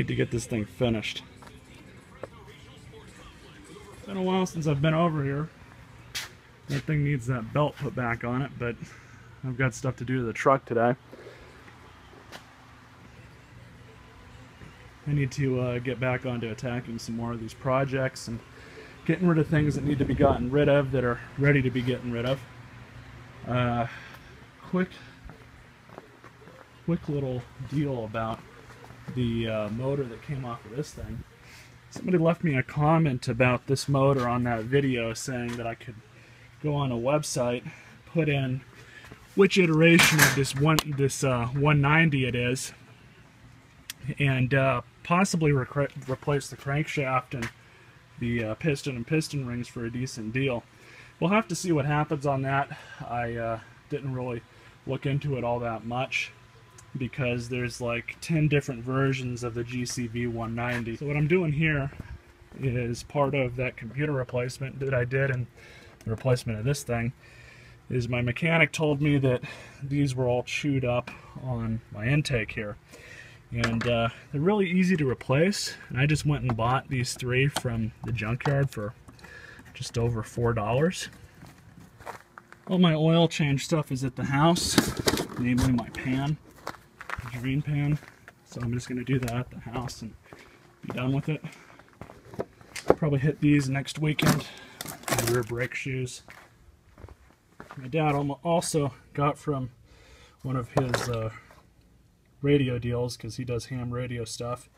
need to get this thing finished. It's been a while since I've been over here. That thing needs that belt put back on it, but I've got stuff to do to the truck today. I need to uh, get back onto attacking some more of these projects and getting rid of things that need to be gotten rid of that are ready to be getting rid of. Uh, quick, quick little deal about the uh, motor that came off of this thing. Somebody left me a comment about this motor on that video saying that I could go on a website, put in which iteration of this one this uh, 190 it is, and uh, possibly replace the crankshaft and the uh, piston and piston rings for a decent deal. We'll have to see what happens on that. I uh, didn't really look into it all that much because there's like 10 different versions of the GCV 190. So what I'm doing here is part of that computer replacement that I did and the replacement of this thing is my mechanic told me that these were all chewed up on my intake here. And uh, they're really easy to replace and I just went and bought these three from the junkyard for just over four dollars. All my oil change stuff is at the house namely my pan drain pan so I'm just gonna do that at the house and be done with it probably hit these next weekend my rear brake shoes my dad also got from one of his uh, radio deals because he does ham radio stuff.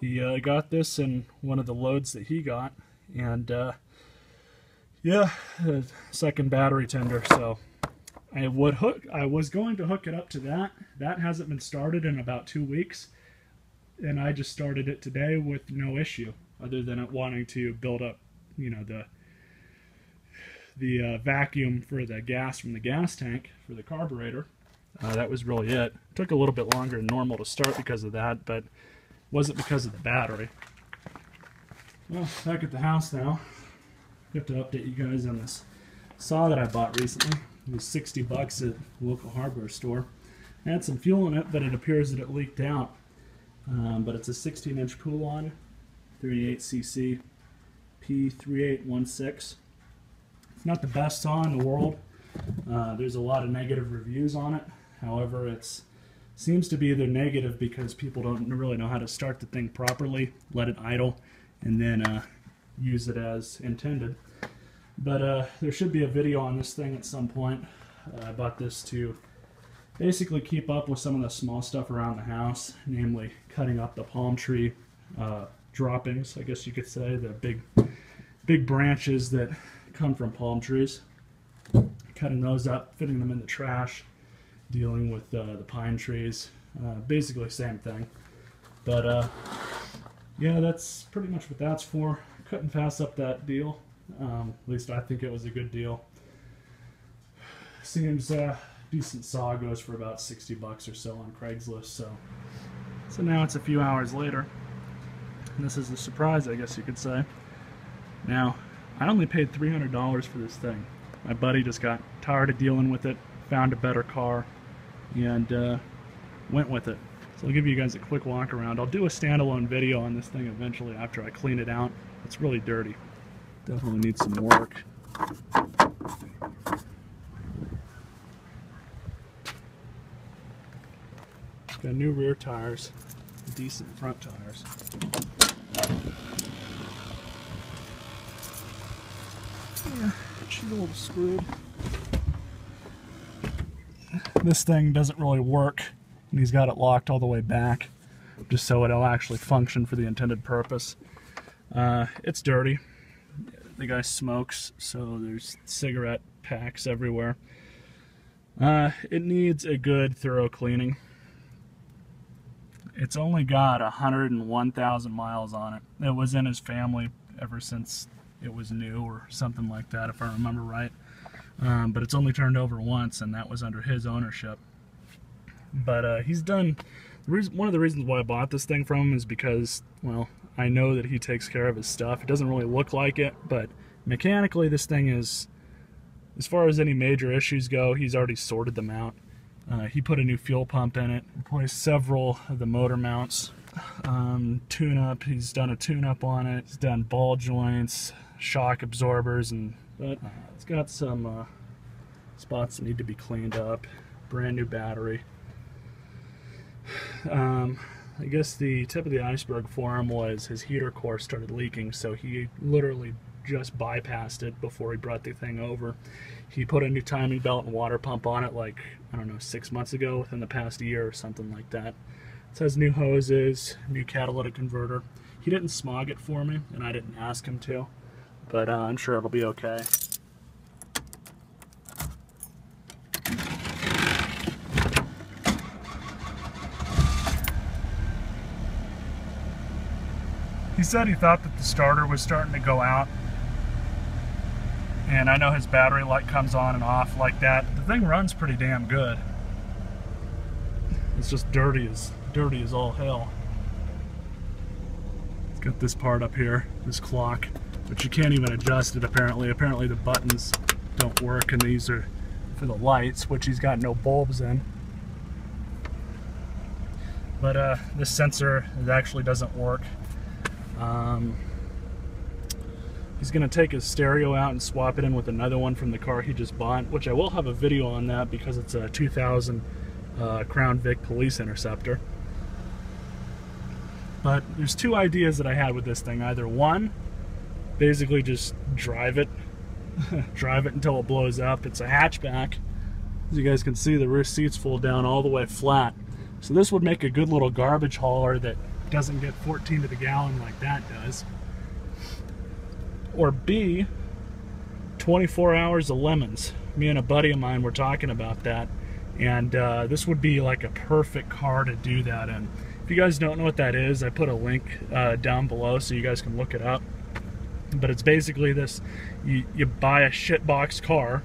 He uh, got this in one of the loads that he got, and uh, yeah, second battery tender. So I would hook. I was going to hook it up to that. That hasn't been started in about two weeks, and I just started it today with no issue, other than it wanting to build up, you know, the the uh, vacuum for the gas from the gas tank for the carburetor uh, that was really it. Took a little bit longer than normal to start because of that, but wasn't because of the battery. Well, back at the house now. I have to update you guys on this saw that I bought recently. It was 60 bucks at local hardware store. I had some fuel in it, but it appears that it leaked out. Um, but it's a 16 inch Poulan, 38cc P3816. It's not the best saw in the world. Uh, there's a lot of negative reviews on it. However, it seems to be either negative because people don't really know how to start the thing properly, let it idle, and then uh, use it as intended. But uh, there should be a video on this thing at some point. Uh, I bought this to basically keep up with some of the small stuff around the house, namely cutting up the palm tree uh, droppings, I guess you could say, the big, big branches that come from palm trees. Cutting those up, fitting them in the trash, dealing with uh, the pine trees. Uh, basically same thing. But uh, yeah, that's pretty much what that's for. Couldn't pass up that deal. Um, at least I think it was a good deal. Seems uh, decent saw goes for about 60 bucks or so on Craigslist. So, so now it's a few hours later. And this is a surprise, I guess you could say. Now, I only paid $300 for this thing. My buddy just got tired of dealing with it, found a better car, and uh, went with it. So I'll give you guys a quick walk around. I'll do a standalone video on this thing eventually after I clean it out. It's really dirty. Definitely needs some work. Got new rear tires, decent front tires. Yeah, she's a little screwed this thing doesn't really work and he's got it locked all the way back just so it'll actually function for the intended purpose. Uh, it's dirty. The guy smokes, so there's cigarette packs everywhere. Uh, it needs a good thorough cleaning. It's only got 101,000 miles on it. It was in his family ever since it was new or something like that, if I remember right um, but it's only turned over once, and that was under his ownership. But uh, he's done. one of the reasons why I bought this thing from him is because, well, I know that he takes care of his stuff. It doesn't really look like it, but mechanically, this thing is, as far as any major issues go, he's already sorted them out. Uh, he put a new fuel pump in it, replaced several of the motor mounts, um, tune-up. He's done a tune-up on it. He's done ball joints, shock absorbers, and but uh, it's got some uh, spots that need to be cleaned up. Brand new battery. Um, I guess the tip of the iceberg for him was his heater core started leaking, so he literally just bypassed it before he brought the thing over. He put a new timing belt and water pump on it like, I don't know, six months ago within the past year or something like that. It has new hoses, new catalytic converter. He didn't smog it for me, and I didn't ask him to, but uh, I'm sure it'll be okay. Said he thought that the starter was starting to go out. And I know his battery light comes on and off like that. The thing runs pretty damn good. It's just dirty as dirty as all hell. It's got this part up here, this clock, but you can't even adjust it apparently. Apparently the buttons don't work and these are for the lights, which he's got no bulbs in. But uh, this sensor actually doesn't work. Um, he's going to take his stereo out and swap it in with another one from the car he just bought, which I will have a video on that because it's a 2000 uh, Crown Vic Police Interceptor. But there's two ideas that I had with this thing. Either one, basically just drive it, drive it until it blows up. It's a hatchback. As you guys can see, the rear seats fold down all the way flat. So this would make a good little garbage hauler that doesn't get 14 to the gallon like that does. Or B, 24 hours of LeMons. Me and a buddy of mine were talking about that. And uh, this would be like a perfect car to do that in. If you guys don't know what that is, I put a link uh, down below so you guys can look it up. But it's basically this, you, you buy a shitbox car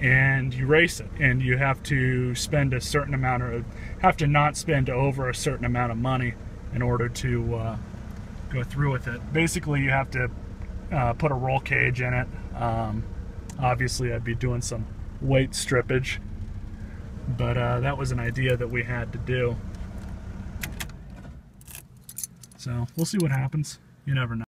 and you race it and you have to spend a certain amount of have to not spend over a certain amount of money in order to uh, go through with it. Basically you have to uh, put a roll cage in it. Um, obviously I'd be doing some weight strippage but uh, that was an idea that we had to do. So we'll see what happens. You never know